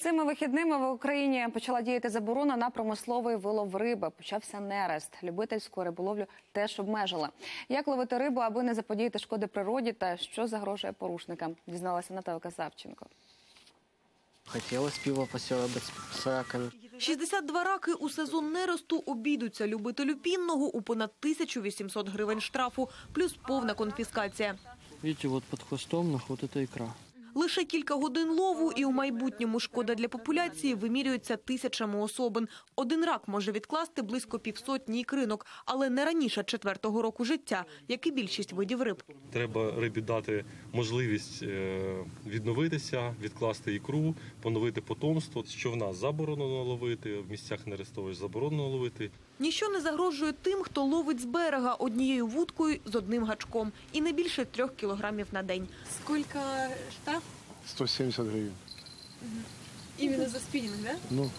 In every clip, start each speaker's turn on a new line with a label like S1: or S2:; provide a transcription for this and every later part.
S1: Цими вихідними в Україні почала діяти заборона на промисловий вилов риби. Почався нерест. Любительську риболовлю теж обмежили. Як ловити рибу, аби не заподіяти шкоди природі, та що загрожує порушникам, дізналася Наталка Савченко.
S2: Хотелось пиво посёбать с раками.
S3: 62 раки у сезон неросту обійдуться любителю пінного у понад 1800 гривень штрафу, плюс повна конфіскація.
S4: Видите, вот под хвостом это икра.
S3: Лише кілька годин лову, і у майбутньому шкода для популяції вимірюється тисячами особин. Один рак може відкласти близько півсотні ікринок, але не раніше четвертого року життя, як і більшість видів риб.
S5: Треба рибі дати можливість е, відновитися, відкласти ікру, поновити потомство. Що в нас заборонено ловити, в місцях нерестовищ заборонено ловити.
S3: Ніщо не загрожує тим, хто ловить з берега однією вудкою з одним гачком і не більше трьох кілограмів на день.
S6: Сколько штраф
S7: 170 гривен.
S6: именно за спиннинг, да?
S7: Ну,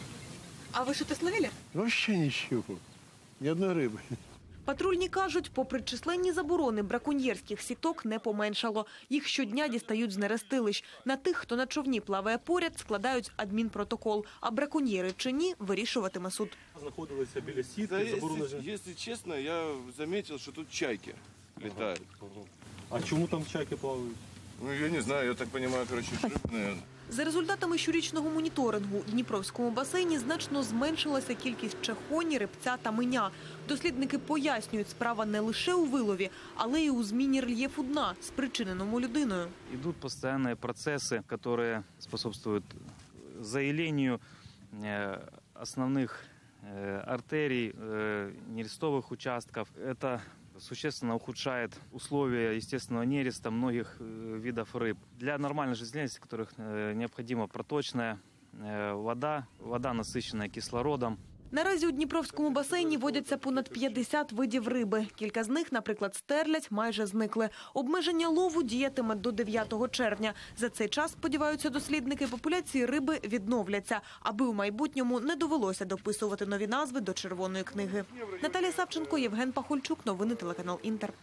S6: А вы что-то словили?
S7: вообще ничего. Ни одной рыбы.
S3: Патрульні кажуть, попри численні заборони, браконьєрських сіток не поменшало. Їх щодня дістають з нерестилищ. На тих, хто на човні плаває поряд, складають адмінпротокол. А браконьєри чи ні, вирішуватиме суд.
S5: Знаходилися біля сітки, заборонено.
S8: если, если честно, я заметил, что тут чайки летают.
S5: А чому там чайки плавають?
S8: Ну, я не знаю, я так понимаю, короче, шип, наверное.
S3: За результатами щорічного моніторингу в Дніпровському басейні значно зменшилася кількість чахоні, рибця та миня. Дослідники пояснюють, справа не лише у вилові, але й у зміні рельєфу дна, спричиненому людиною.
S9: Идут постоянные процессы, которые способствуют заилению э, основных э, артерий, э, нерестовых участков. Это существенно ухудшает условия естественного нереста многих э, видов рыб. Для нормальной жизнедеятельности, которых э, необходима проточная э, вода, вода насыщенная кислородом,
S3: Наразі у Дніпровському басейні водяться понад 50 видів риби. Кілька з них, наприклад, стерлядь, майже зникли. Обмеження лову діятиме до 9 червня. За цей час, сподіваються дослідники, популяції риби відновляться, аби у майбутньому не довелося дописувати нові назви до червоної книги. Наталія Савченко, Євген Пахольчук. Новини телеканал Інтер.